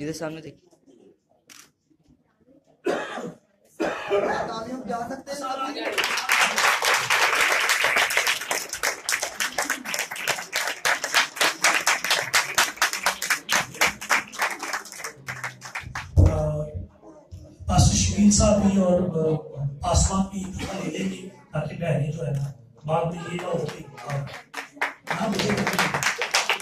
इधर सामने देख। सकते हैं साहब भी और आसमान भी ले लेंगे ताकि बहनें जो है ना बाद में ये ना हो। कि अ, ना मुझे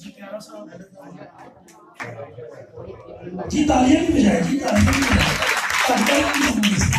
जी प्यारा साहब जी तालियाँ भी बजाए जी तालियाँ भी बजाए तालियाँ भी बजाए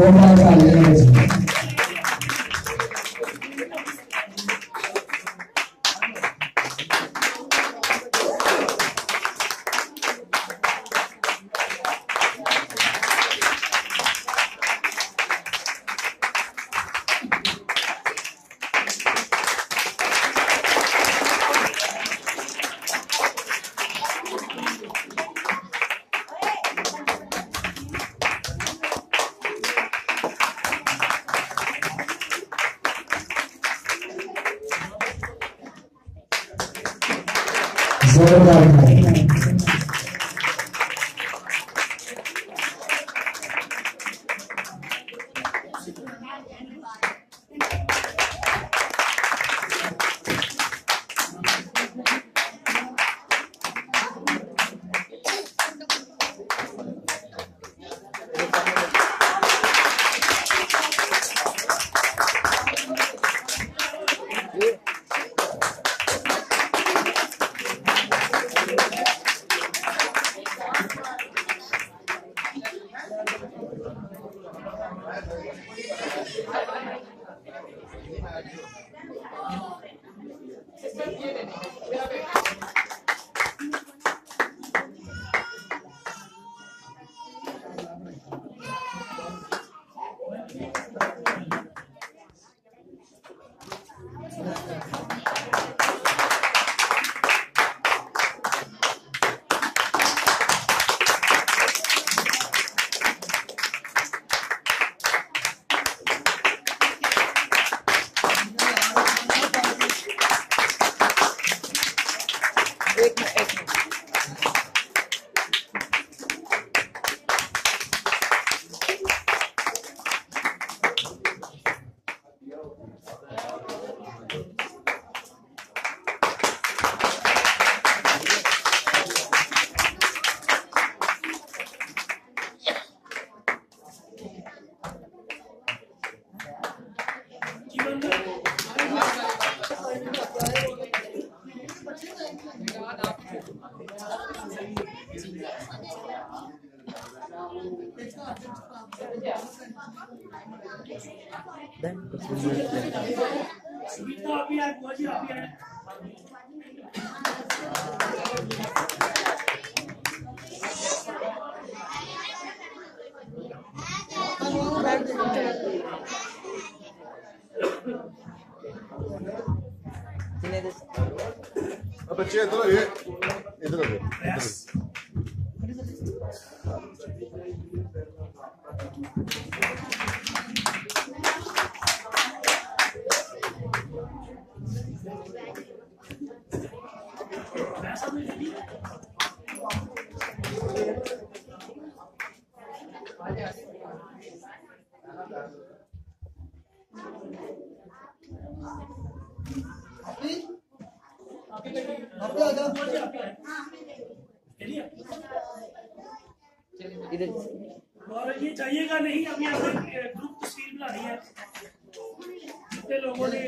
और जोरदार तालियाँ। usted tiene. good. It's सुविधा बुआ जी अभी आए किन्ने अब बच्चे इधर आइए इधर। और ये चाहिएगा नहीं अभी हमने ग्रुप तस्वीर बनानी है। जितने लोगों ने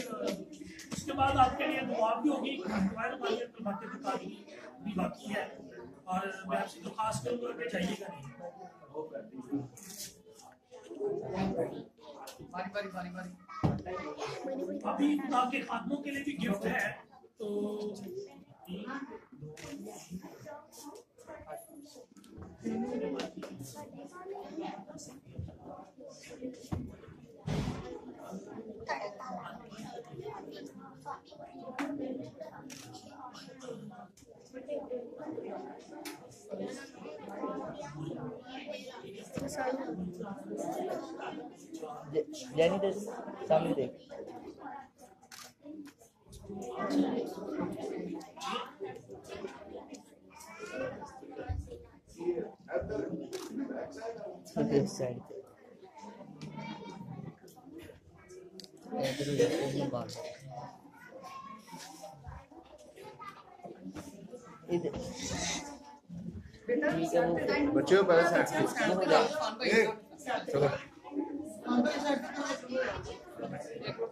उसके बाद आपके लिए दुआ भी होगी तो भी बाकी है। और मैं आपसे तो खास करूँगा कि जाइएगा नहीं। बारी बारी बारी बारी। अभी आपके खातमों के लिए भी गिफ्ट है तो जे- जैनी इधर सामने देख ठीक है वो बच्चे पहले साइड वो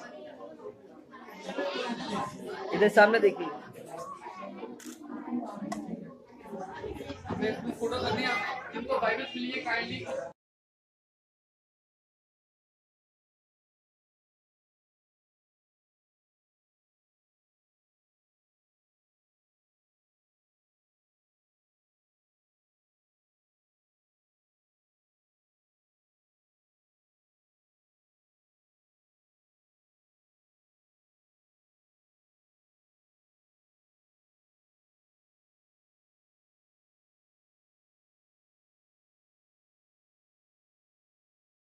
इधर सामने देखिए। फ़ोटो करनी है? जिनको बाइबल मिली है काइंडली